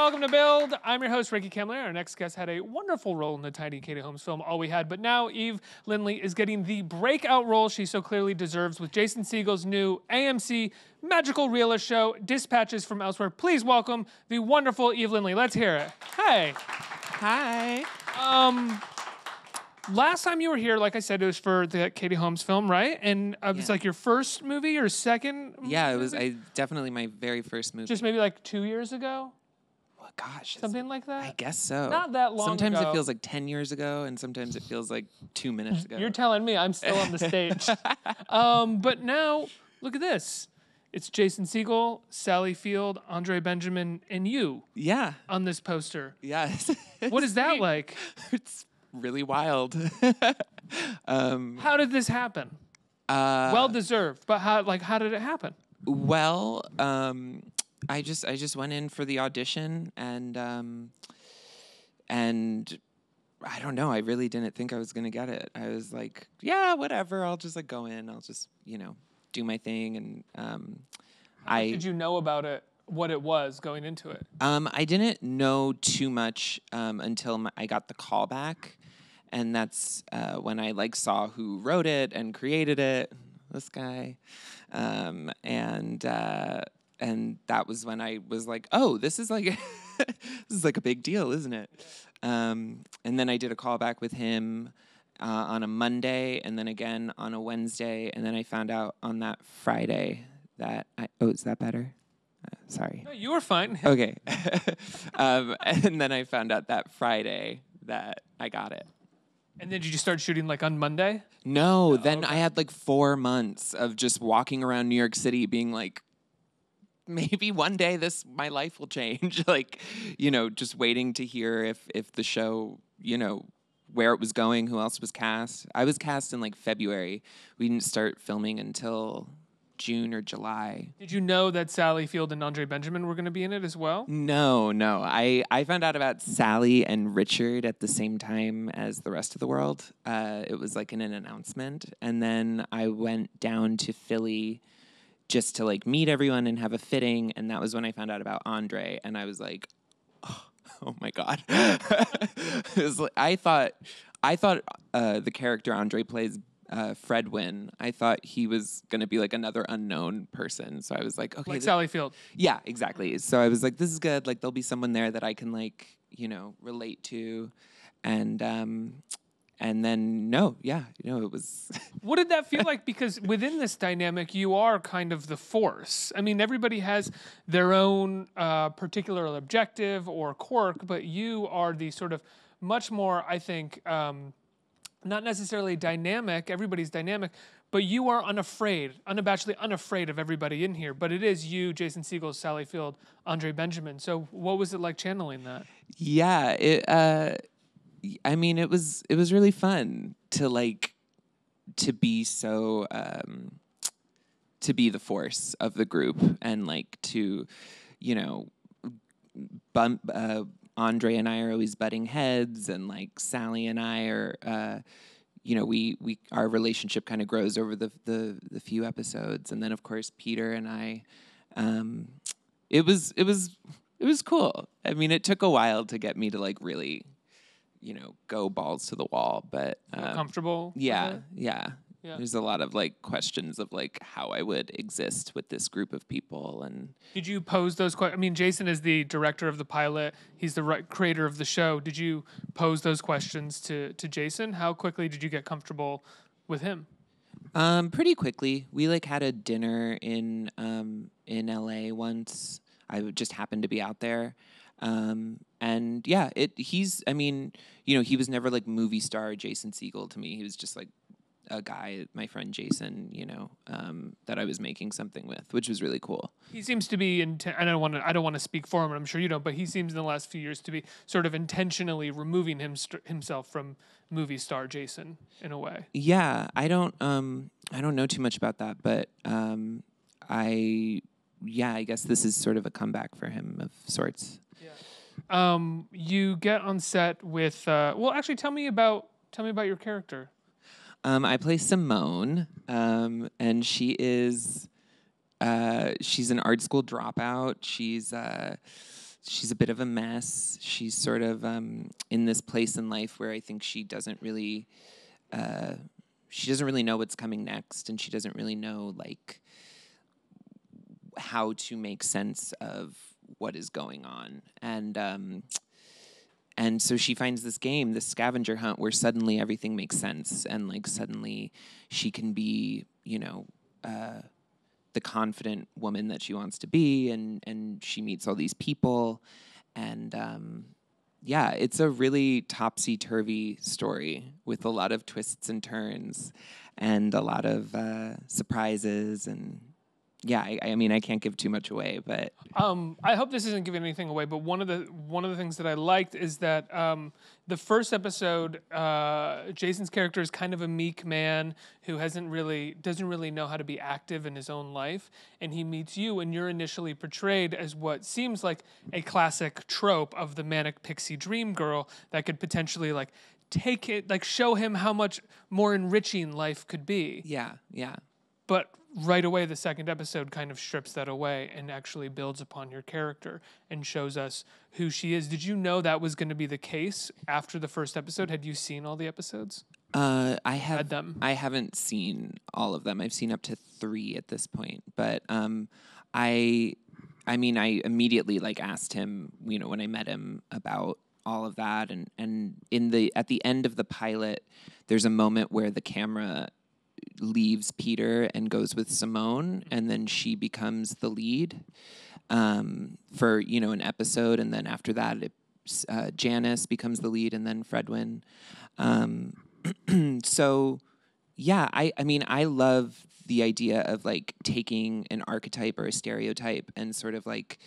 Welcome to Build. I'm your host, Ricky Camilleri. Our next guest had a wonderful role in the Tiny Katie Holmes film, All We Had, but now Eve Lindley is getting the breakout role she so clearly deserves with Jason Segel's new AMC magical realist show, Dispatches from Elsewhere. Please welcome the wonderful Eve Lindley. Let's hear it. Hey. Hi. Um, last time you were here, like I said, it was for the Katie Holmes film, right? And uh, it's Yeah. like your first movie or second? Yeah, it was? I definitely my very first movie. Just maybe like two years ago, gosh, something like that. I guess so. Not that long Sometimes ago. it feels like ten years ago, and sometimes it feels like two minutes ago. You're telling me I'm still on the stage. um, but now, look at this. It's Jason Segel, Sally Field, Andre Benjamin, and you yeah, on this poster. Yes. What is that like? it's really wild. um, How did this happen? uh, well deserved, but how like how did it happen? Well, um, I just I just went in for the audition and um, and I don't know. I really didn't think I was gonna get it. I was like, yeah, whatever. I'll just like go in. I'll just you know do my thing and um, I Did you know about it? What it was going into it? um, I didn't know too much um, until my, I got the call back, and that's uh, when I like saw who wrote it and created it. This guy, um, and uh, and that was when I was like, oh, this is like this is like a big deal, isn't it? Um, and then I did a call back with him. Uh, on a Monday, and then again on a Wednesday, and then I found out on that Friday that I, oh, is that better? Uh, sorry. No, you were fine. Okay. um, and then I found out that Friday that I got it. And then did you start shooting like on Monday? No, then I had like four months of just walking around New York City being like, maybe one day this my life will change. like, you know, just waiting to hear if if the show, you know, where it was going, who else was cast. I was cast in like February. We didn't start filming until June or July. Did you know that Sally Field and Andre Benjamin were going to be in it as well? No, no. I, I found out about Sally and Richard at the same time as the rest of the world. Uh, it was like in an announcement. And then I went down to Philly just to like meet everyone and have a fitting. And that was when I found out about Andre. And I was like, oh, oh my God. It was like- I thought, I thought uh, the character Andre plays uh, Fredwin. I thought he was going to be like another unknown person. So I was like, okay, Like Sally Field. yeah, exactly. So I was like, this is good. Like there'll be someone there that I can like, you know, relate to. And um and then no, yeah, you know, it was What did that feel like? Because within this dynamic, you are kind of the force. I mean, everybody has their own uh, particular objective or quirk, but you are the sort of much more, I think, um, not necessarily dynamic. Everybody's dynamic, but you are unafraid, unabashedly unafraid of everybody in here. But it is you, Jason Segel, Sally Field, Andre Benjamin. So, what was it like channeling that? yeah, it uh I mean it was it was really fun to like to be so um to be the force of the group and like to you know bump uh Andre and I are always butting heads and like Sally and I are uh you know we we our relationship kind of grows over the, the the few episodes and then of course Peter and I um it was it was it was cool. I mean it took a while to get me to like really you know go balls to the wall but um, Comfortable? yeah, yeah. Yeah. There's a lot of like questions of like how I would exist with this group of people and Did you pose those questions? I mean, Jason is the director of the pilot. He's the right creator of the show. Did you pose those questions to to Jason? How quickly did you get comfortable with him? Um, pretty quickly. We like had a dinner in um in LA once. I just happened to be out there. Um, and yeah, it he's I mean, you know, he was never like movie star Jason Segel to me. He was just like a guy, my friend Jason, you know, um, that I was making something with, which was really cool. He seems to be. Inten- I don't want to. I don't want to speak for him, and I'm sure you don't. But he seems in the last few years to be sort of intentionally removing him himself from movie star Jason in a way. Yeah, I don't um I don't know too much about that, but um I yeah, I guess this is sort of a comeback for him of sorts. Um, you get on set with. Uh, well, actually, tell me about tell me about your character. Um, I play Simone, um, and she is uh, she's an art school dropout. She's uh, she's a bit of a mess. She's sort of um, in this place in life where I think she doesn't really, uh, she doesn't really know what's coming next, and she doesn't really know like how to make sense of what is going on, and um, and so she finds this game, this scavenger hunt, where suddenly everything makes sense, and like suddenly she can be, you know. Uh, the confident woman that she wants to be and and she meets all these people and um, yeah it's a really topsy-turvy story with a lot of twists and turns and a lot of uh, surprises and yeah, I, I, mean, I can't give too much away, but um, I hope this isn't giving anything away. But one of the one of the things that I liked is that um, the first episode, uh, Jason's character is kind of a meek man who hasn't really doesn't really know how to be active in his own life, and he meets you, and you're initially portrayed as what seems like a classic trope of the manic pixie dream girl that could potentially like take it, like show him how much more enriching life could be. Yeah, yeah. But right away the second episode kind of strips that away and actually builds upon your character and shows us who she is. Did you know that was going to be the case after the first episode? Had you seen all the episodes? Uh, i have them? I haven't seen all of them. I've seen up to three at this point but um, i i mean i immediately like asked him you know when i met him about all of that and and in the at the end of the pilot there's a moment where the camera leaves Peter and goes with Simone, and then she becomes the lead um, for you know an episode, and then after that, it, uh, Janice becomes the lead, and then Fredwin. Um, so, yeah, I I mean I love the idea of like taking an archetype or a stereotype and sort of like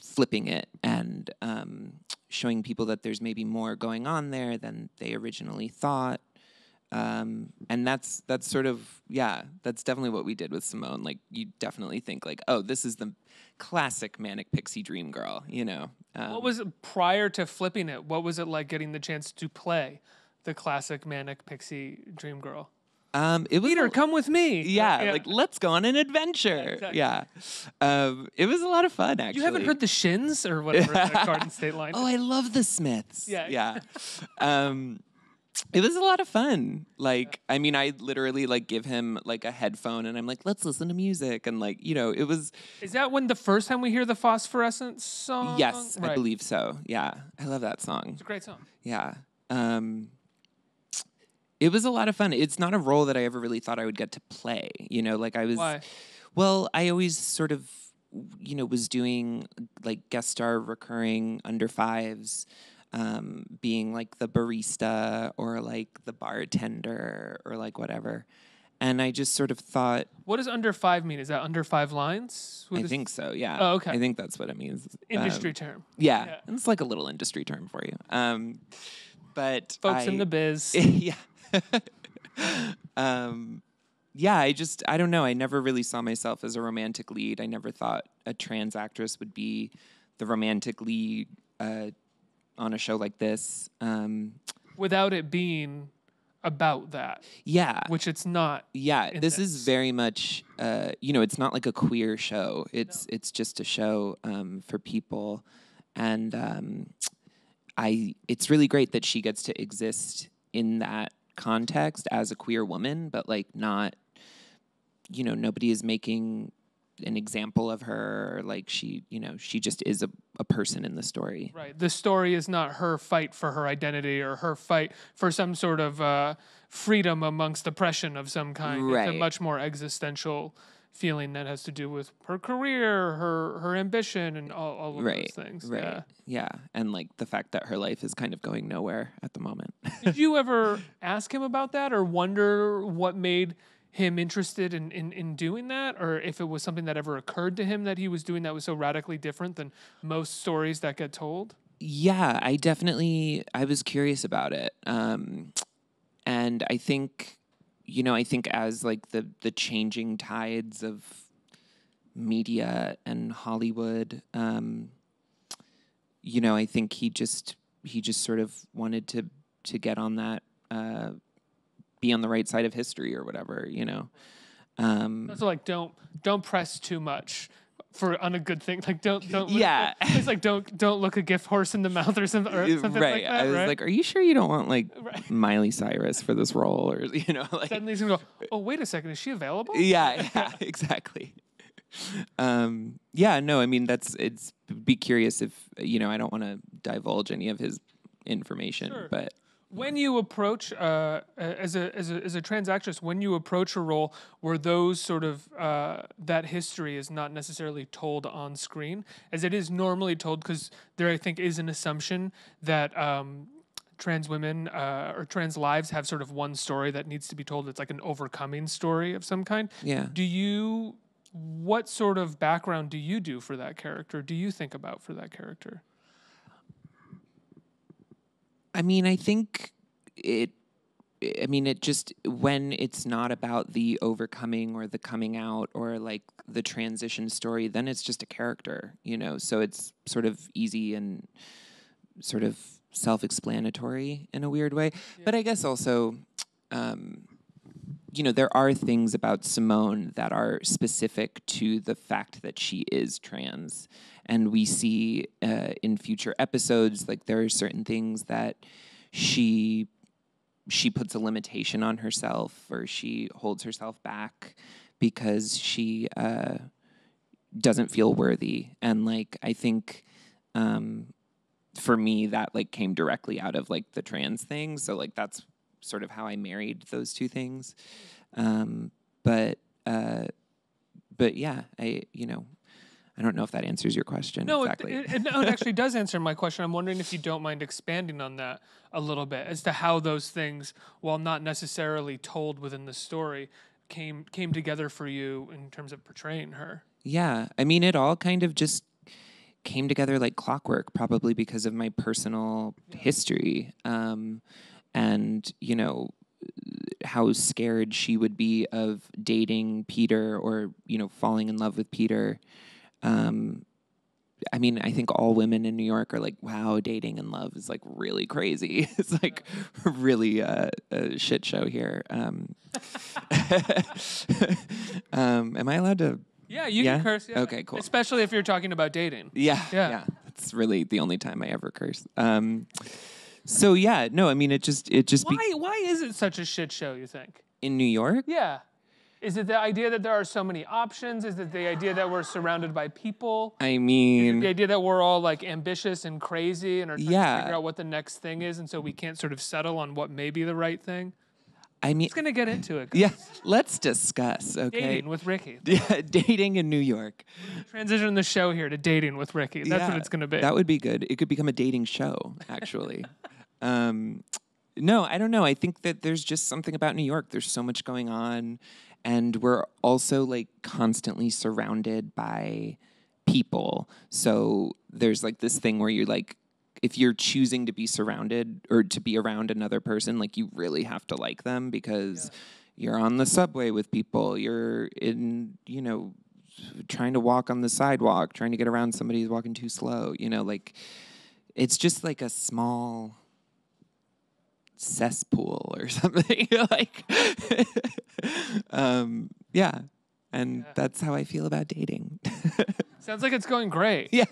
flipping it and um, showing people that there's maybe more going on there than they originally thought um, and that's that's sort of yeah that's definitely what we did with simone like you definitely think like oh this is the classic manic pixie dream girl you know um, what was it prior to flipping it what was it like getting the chance to play the classic manic pixie dream girl um, it was Peter, come with me. Yeah, yeah, like let's go on an adventure. Yeah, exactly. yeah. Um, it was a lot of fun. Actually, you haven't heard the Shins or whatever Garden State Line. Oh, I love the Smiths. Yeah, yeah. um, it was a lot of fun. Like, I mean, I literally like give him like a headphone and I'm like, let's listen to music. And like, you know, it was. Is that when the first time we hear the phosphorescent song? Yes, right. I believe so. Yeah. I love that song. It's a great song. Yeah. Um, it was a lot of fun. It's not a role that I ever really thought I would get to play. You know, like I was. Why? Well, I always sort of, you know, was doing like guest star recurring under fives um, being like the barista or like the bartender or like whatever. And I just sort of thought. What does under five mean? Is that under five lines? What I think so, yeah. Oh, okay. I think that's what it means. Industry um, term. Yeah. yeah. It's like a little industry term for you. Um, but. Folks I, in the biz. yeah. um, yeah, I just, I don't know. I never really saw myself as a romantic lead. I never thought a trans actress would be the romantic lead uh, on a show like this. Um, Without it being about that. Yeah. Which it's not. Yeah, this, this, is very much uh, you know, it's not like a queer show. It's no. it's just a show um, for people and um, I it's really great that she gets to exist in that context as a queer woman, but like not you know, nobody is making an example of her like she you know she just is a, a person in the story. Right. The story is not her fight for her identity or her fight for some sort of uh, freedom amongst oppression of some kind. Right. it's a much more existential feeling that has to do with her career her her ambition and all, all of right. those things. Right. Yeah. yeah. And like the fact that her life is kind of going nowhere at the moment. Did you ever ask him about that or wonder what made him interested in, in, in doing that? Or if it was something that ever occurred to him that he was doing that was so radically different than most stories that get told? Yeah i definitely i was curious about it. Um, and i think you know i think as like the the changing tides of media and hollywood um, you know i think he just he just sort of wanted to to get on that uh, be on the right side of history or whatever, you know. Um, so like don't don't press too much. for on a good thing. Like don't don't. look- Yeah. it's like don't don't look a gift horse in the mouth or something or something right. like that. I was right? like, are you sure you don't want like Right. Miley Cyrus for this role, or you know, like Suddenly he's gonna go. Oh wait a second, is she available? yeah, yeah, exactly. Um, yeah, no, I mean that's it's. Be curious if you know. I don't want to divulge any of his information, Sure. but When you approach uh, as a as a as a trans actress, when you approach a role where those sort of uh, that history is not necessarily told on screen, as it is normally told, because there I think is an assumption that. Um, Trans women uh, or trans lives have sort of one story that needs to be told. It's like an overcoming story of some kind. yeah. Do you, what sort of background do you do for that character? Do you think about for that character? I mean, I think it. I mean, it just when it's not about the overcoming or the coming out or like the transition story, then it's just a character, you know. So it's sort of easy and sort of self-explanatory in a weird way. But I guess also, um, you know, there are things about Simone that are specific to the fact that she is trans. And we see uh, in future episodes, like there are certain things that she she puts a limitation on herself or she holds herself back because she uh, doesn't feel worthy. And like I think um, for me that like came directly out of like the trans thing. So like that's sort of how I married those two things. Um, but uh, but yeah, I you know I don't know if that answers your question No, exactly. it, it, no, it actually does answer my question. I'm wondering if you don't mind expanding on that a little bit as to how those things, while not necessarily told within the story, came came together for you in terms of portraying her. Yeah, I mean, it all kind of just came together like clockwork, probably because of my personal history, um, and you know how scared she would be of dating Peter or you know falling in love with Peter. Um, I mean, I think all women in New York are like, "Wow, dating and love is like really crazy. it's like really uh, a shit show here." Um, um, am I allowed to Yeah, you Yeah? can curse. Yeah. Okay, cool. Especially if you're talking about dating. Yeah, Yeah. yeah. That's really the only time I ever curse. Um, so yeah, no, I mean it just it just be- Why why is it such a shit show? You think? in New York. Yeah. Is it the idea that there are so many options? Is it the idea that we're surrounded by people? I mean, The idea that we're all like ambitious and crazy and are trying Yeah. to figure out what the next thing is, and so we can't sort of settle on what may be the right thing. I mean, It's gonna get into it. yeah. Let's discuss. Okay. Dating with Ricky. Yeah, dating in New York. Transition the show here to dating with Ricky. That's what it's gonna be. That would be good. It could become a dating show, actually. um, no, I don't know. I think that there's just something about New York. There's so much going on, and we're also like constantly surrounded by people. So there's like this thing where you're like, if you're choosing to be surrounded or to be around another person, like you really have to like them because you're on the subway with people. You're in, you know, trying to walk on the sidewalk, trying to get around somebody who's walking too slow. You know, like it's just like a small cesspool or something. like, um, yeah. And that's how I feel about dating. Sounds like it's going great. yeah.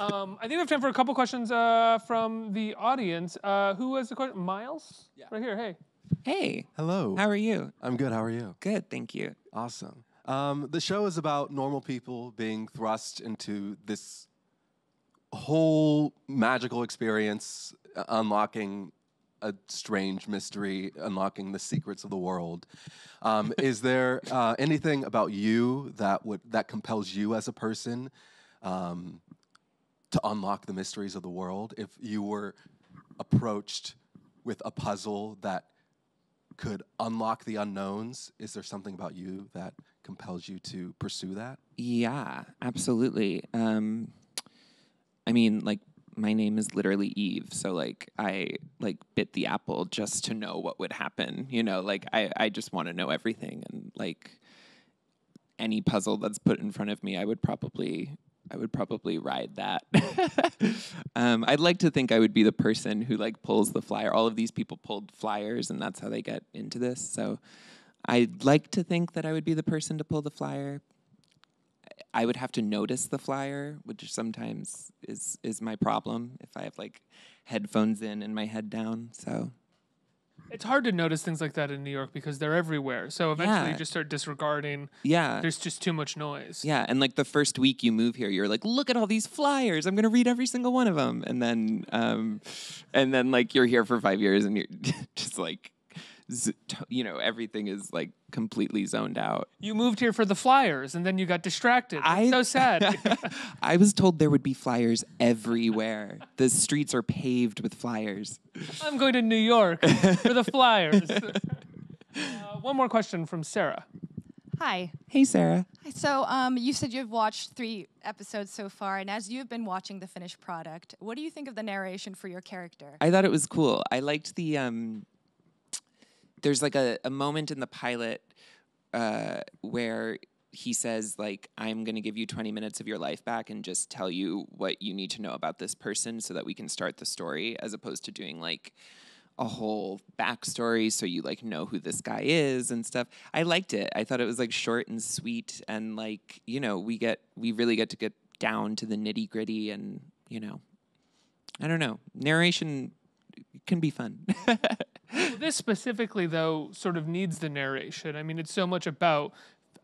Um, I think we have time for a couple questions uh, from the audience. Uh, who has the question? Miles? Yeah. Right here. Hey. hey, Hello. how are you? I'm good. How are you? Good, thank you. Awesome. Um, the show is about normal people being thrust into this whole magical experience, unlocking a strange mystery, unlocking the secrets of the world. Um, is there uh, anything about you that would that compels you as a person um, to unlock the mysteries of the world? If you were approached with a puzzle that could unlock the unknowns, is there something about you that compels you to pursue that? Yeah, absolutely. Um, I mean, like my name is literally Eve, so like I like bit the apple just to know what would happen. You know, like I I just want to know everything, and like any puzzle that's put in front of me, I would probably I would probably ride that. um, I'd like to think I would be the person who like pulls the flyer. All of these people pulled flyers, and that's how they get into this. So I'd like to think that I would be the person to pull the flyer. I would have to notice the flyer, which sometimes is is my problem if I have like headphones in and my head down. So It's hard to notice things like that in New York because they're everywhere. So eventually you just start disregarding. yeah. There's just too much noise. Yeah, and like the first week you move here, you're like, look at all these flyers. I'm gonna read every single one of them, and then, um, and then like you're here for five years, and you're just like, you know, everything is like completely zoned out. You moved here for the Flyers and then you got distracted. It's I- so sad. I was told there would be flyers everywhere. the streets are paved with flyers. I'm going to New York for the Flyers. Uh, one more question from Sarah. Hi. Hey, Sarah. So, um, you said you've watched three episodes so far, and as you've been watching the finished product, what do you think of the narration for your character? I thought it was cool. I liked the um there's like a, a moment in the pilot uh where he says like I'm going to give you 20 minutes of your life back and just tell you what you need to know about this person so that we can start the story as opposed to doing like a whole backstory so you like know who this guy is and stuff. I liked it. I thought it was like short and sweet and like, you know, we get we really get to get down to the nitty-gritty and, you know, I don't know. Narration can be fun. This specifically, though, sort of needs the narration. I mean, it's so much about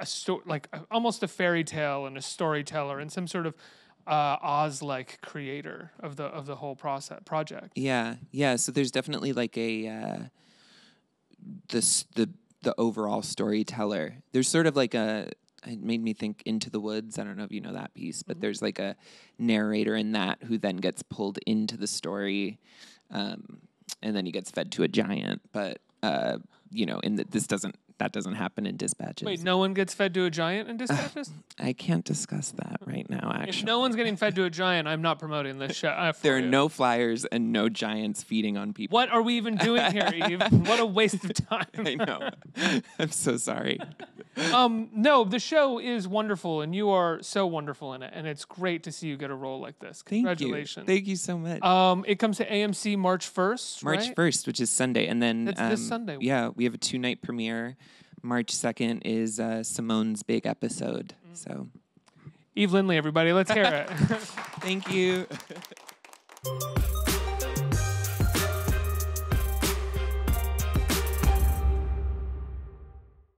a story, like almost a fairy tale and a storyteller and some sort of uh, Oz-like creator of the of the whole process project. yeah, yeah. So there's definitely like a uh, this the the overall storyteller. There's sort of like a. It made me think Into the Woods. I don't know if you know that piece, but there's like a narrator in that who then gets pulled into the story, um, and then he gets fed to a giant. But uh, you know, in the, this doesn't that doesn't happen in dispatches. Wait, no one gets fed to a giant in dispatches? I can't discuss that right now. if Actually, no one's getting fed to a giant, I'm not promoting this show. uh, there are you. no flyers and no giants feeding on people. What are we even doing here, Eve? What a waste of time. I know. I'm so sorry. Um, no, the show is wonderful, and you are so wonderful in it, and it's great to see you get a role like this. Thank Congratulations. you. Thank you so much. Um, it comes to AMC March first. March right? 1st, which is Sunday. And then this um, Sunday. Yeah, we have a two night premiere. March 2nd is uh, Simone's big episode. Mm. So Eve Lindley, everybody, let's hear it. thank you.